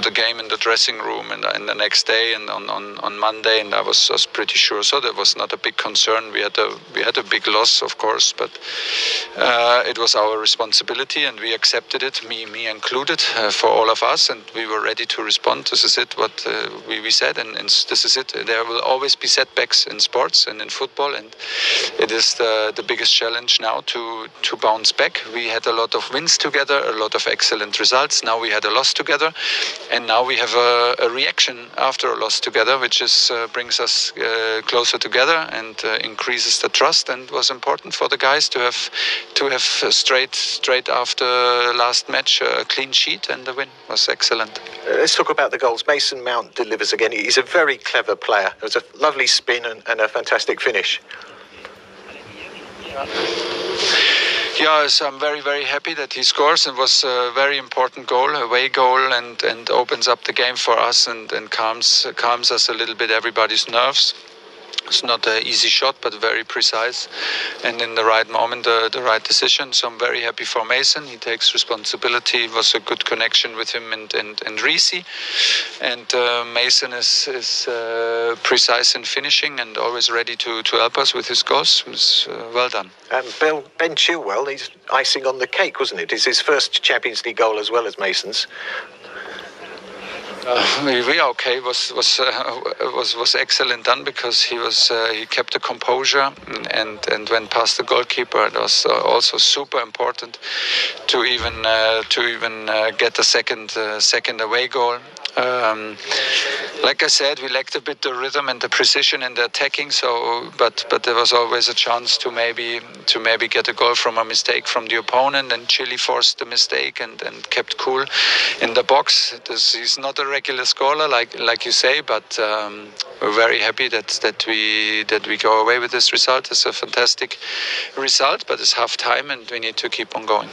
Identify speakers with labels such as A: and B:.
A: game in the dressing room and, and the next day and on, on, on Monday, and I was, was pretty sure. So there was not a big concern. We had a we had a big loss, of course, but uh, it was our responsibility, and we accepted it, me me included, uh, for all of us, and we were ready to respond. This is it, what uh, we, we said, and, and this is it. There will always be setbacks in sports and in football, and it is the, the biggest challenge now to to bounce back. We had a lot of wins together, a lot of excellent results. Now we had a loss together, and now we have a, a reaction after a loss together, which is uh, brings us uh, closer together and uh, increases the trust. And was important for the guys to have to have straight straight after last match a clean sheet, and the win was excellent.
B: Uh, let's talk about the goals. Mason Mount delivers again. He's a very clever player. It was a lovely spin and, and a fantastic finish.
A: Yeah, so I'm very, very happy that he scores. It was a very important goal, away goal, and, and opens up the game for us and, and calms calms us a little bit, everybody's nerves. It's not an easy shot, but very precise, and in the right moment, uh, the right decision. So I'm very happy for Mason. He takes responsibility. It was a good connection with him and and, and Reece. And uh, Mason is is uh, precise in finishing and always ready to, to help us with his goals. Was uh, well done.
B: Um, ben, ben Chilwell, he's icing on the cake, wasn't it? It's his first Champions League goal as well as Mason's.
A: Uh, okay was was uh, was was excellent done because he was uh, he kept the composure and and went past the goalkeeper. It was uh, also super important to even uh, to even uh, get a second second away goal. Um, like I said, we lacked a bit the rhythm and the precision in the attacking. So, but but there was always a chance to maybe to maybe get a goal from a mistake from the opponent. And Chilly forced the mistake and, and kept cool in the box. This, he's not a regular scorer, like like you say, but um, we're very happy that that we that we go away with this result. It's a fantastic result, but it's half time, and we need to keep on going.